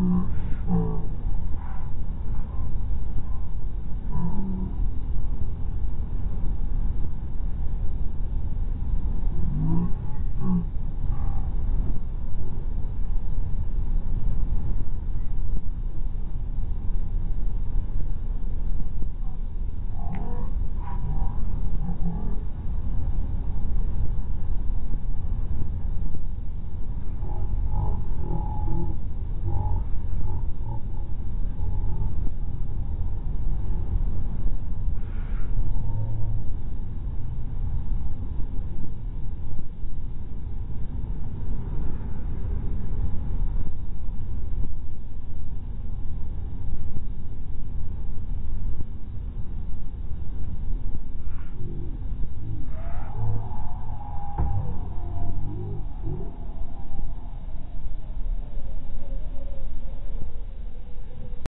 off.